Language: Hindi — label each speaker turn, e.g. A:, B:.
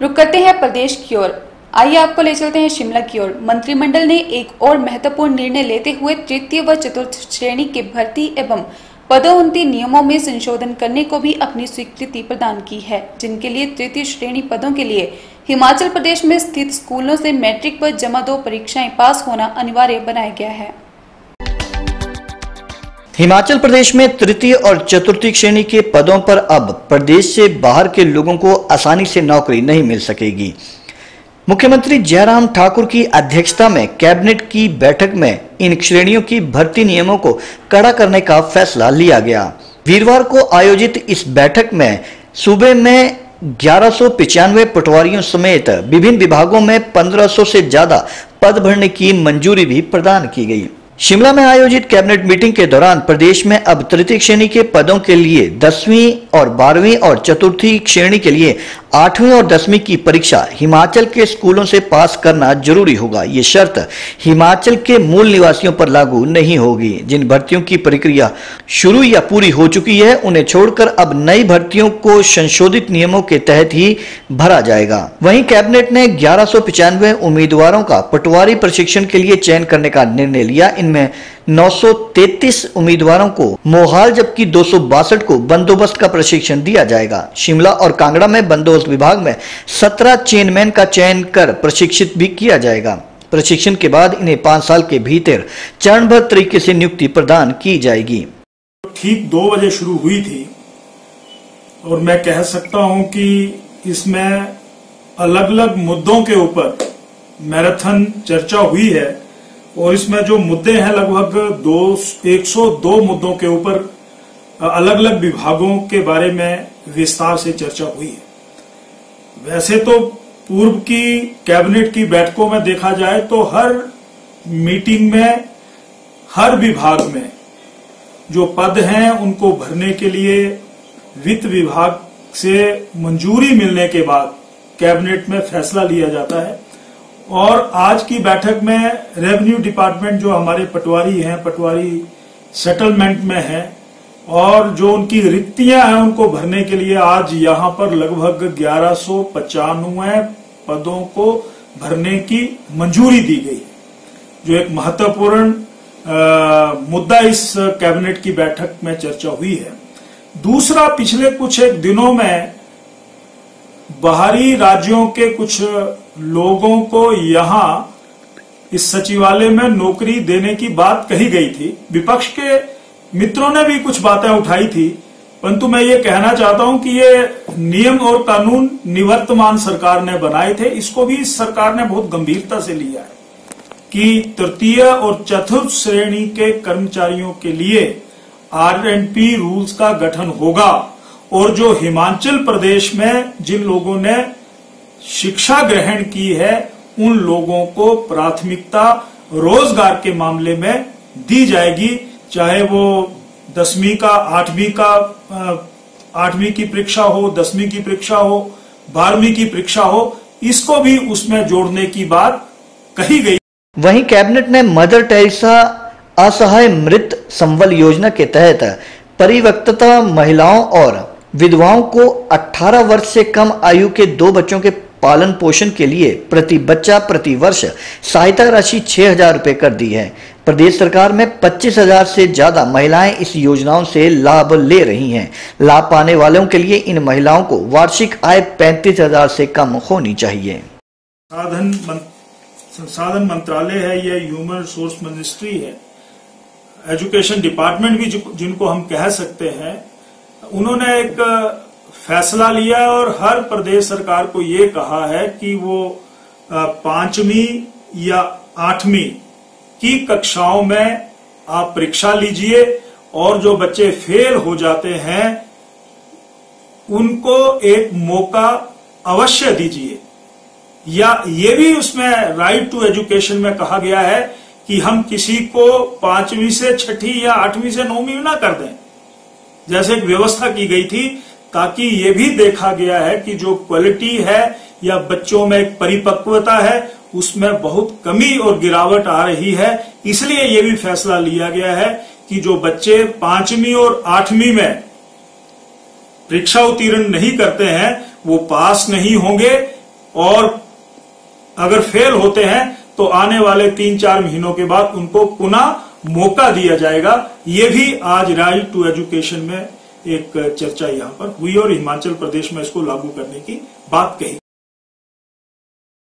A: रुक करते हैं प्रदेश की ओर। आइए आपको ले चलते हैं शिमला की ओर। मंत्रिमंडल ने एक और महत्वपूर्ण निर्णय लेते हुए तृतीय व चतुर्थ श्रेणी के भर्ती एवं पदोन्नति नियमों में संशोधन करने को भी अपनी स्वीकृति प्रदान की है, जिनके लिए तृतीय श्रेणी पदों के लिए हिमाचल प्रदेश में स्थित स्कूलों से मैट्रिक व जमा दो परीक्षाएँ पास होना अनिवार्य बनाया गया है।
B: हिमाचल प्रदेश में तृतीय और चतुर्थी श्रेणी के पदों पर अब प्रदेश से बाहर के लोगों को आसानी से नौकरी नहीं मिल सकेगी। मुख्यमंत्री जयराम ठाकुर की अध्यक्षता में कैबिनेट की बैठक में इन श्रेणियों की भर्ती नियमों को कड़ा करने का फैसला लिया गया। वीरवार को आयोजित इस बैठक में सूबे में ग्यारह पटवारियों समेत विभिन्न विभागों में 1500 से ज़्यादा पद भरने की मंजूरी भी प्रदान की गई। शिमला में आयोजित कैबिनेट मीटिंग के दौरान प्रदेश में अब तृतीय श्रेणी के पदों के लिए दसवीं और बारहवीं और चतुर्थी श्रेणी के लिए आठवीं और दसवीं की परीक्षा हिमाचल के स्कूलों से पास करना ज़रूरी होगा। ये शर्त हिमाचल के मूल निवासियों पर लागू नहीं होगी। जिन भर्तियों की प्रक्रिया शुरू या पूरी हो चुकी है, उन्हें छोड़कर अब नई भर्तियों को संशोधित नियमों के तहत ही भरा जाएगा। वहीं कैबिनेट ने ग्यारह उम्मीदवारों का पटवारी प्रशिक्षण के लिए चयन करने का निर्णय लिया। इनमें 933 उम्मीदवारों को मोहाल जबकि दो सौ बासठ को बंदोबस्त का प्रशिक्षण दिया जाएगा। शिमला और कांगड़ा में बंदोबस्त विभाग में 17 चेनमैन का चयन कर प्रशिक्षित भी किया जाएगा। प्रशिक्षण के बाद इन्हें पाँच साल के भीतर चरणबद्ध तरीके से नियुक्ति प्रदान की जाएगी।
C: ठीक दो बजे शुरू हुई थी और मैं कह सकता हूँ कि इसमें अलग अलग मुद्दों के ऊपर मैराथन चर्चा हुई है। और इसमें जो मुद्दे हैं लगभग दो, एक सौ दो मुद्दों के ऊपर अलग अलग विभागों के बारे में विस्तार से चर्चा हुई है। वैसे तो पूर्व की कैबिनेट की बैठकों में देखा जाए तो हर मीटिंग में, हर विभाग में जो पद हैं उनको भरने के लिए वित्त विभाग से मंजूरी मिलने के बाद कैबिनेट में फैसला लिया जाता है। और आज की बैठक में रेवेन्यू डिपार्टमेंट जो हमारे पटवारी हैं, पटवारी सेटलमेंट में है, और जो उनकी रिक्तियाँ हैं उनको भरने के लिए आज यहाँ पर लगभग ग्यारह सौ पचानवे पदों को भरने की मंजूरी दी गई जो एक महत्वपूर्ण मुद्दा इस कैबिनेट की बैठक में चर्चा हुई है। दूसरा पिछले कुछ एक दिनों में बाहरी राज्यों के कुछ लोगों को यहाँ इस सचिवालय में नौकरी देने की बात कही गई थी। विपक्ष के मित्रों ने भी कुछ बातें उठाई थी। परंतु मैं ये कहना चाहता हूँ कि ये नियम और कानून निवर्तमान सरकार ने बनाए थे। इसको भी इस सरकार ने बहुत गंभीरता से लिया है कि तृतीय और चतुर्थ श्रेणी के कर्मचारियों के लिए आर एंड पी रूल्स का गठन होगा। और जो हिमाचल प्रदेश में जिन लोगों ने शिक्षा ग्रहण की है, उन लोगों को प्राथमिकता रोज़गार के मामले में दी जाएगी। चाहे वो दसवीं का, आठवीं का आठवीं की परीक्षा हो, दसवीं की परीक्षा हो, बारहवीं की परीक्षा हो, इसको भी उसमें जोड़ने की बात कही गई।
B: वहीं कैबिनेट ने मदर टेरेसा असहाय मृत संबल योजना के तहत परिवक्तता महिलाओं और विधवाओं को 18 वर्ष से कम आयु के दो बच्चों के पालन पोषण के लिए प्रति बच्चा प्रति वर्ष सहायता राशि छह हज़ार रुपए कर दी है। प्रदेश सरकार में पच्चीस हज़ार से ज़्यादा महिलाएँ इस योजनाओं से लाभ ले रही हैं। लाभ पाने वालों के लिए इन महिलाओं को वार्षिक आय पैंतीस हज़ार से कम होनी चाहिए।
C: साधन संसाधन मंत्रालय है या ह्यूमन रिसोर्स मिनिस्ट्री है। एजुकेशन डिपार्टमेंट भी जिनको हम कह सकते हैं उन्होंने एक फैसला लिया और हर प्रदेश सरकार को ये कहा है कि वो पांचवी या आठवीं की कक्षाओं में आप परीक्षा लीजिए और जो बच्चे फेल हो जाते हैं, उनको एक मौका अवश्य दीजिए। या ये भी उसमें राइट टू एजुकेशन में कहा गया है कि हम किसी को पांचवी से छठी या आठवीं से नौवीं ना कर दें। जैसे एक व्यवस्था की गई थी ताकि ये भी देखा गया है कि जो क्वालिटी है या बच्चों में एक परिपक्वता है, उसमें बहुत कमी और गिरावट आ रही है। इसलिए ये भी फैसला लिया गया है कि जो बच्चे पांचवी और आठवीं में परीक्षा उत्तीर्ण नहीं करते हैं, वो पास नहीं होंगे और अगर फेल होते हैं तो आने वाले तीन चार महीनों के बाद उनको पुनः मौका दिया जाएगा। ये भी आज राइट टू एजुकेशन में एक चर्चा यहाँ पर हुई और हिमाचल प्रदेश में इसको लागू करने की बात कही।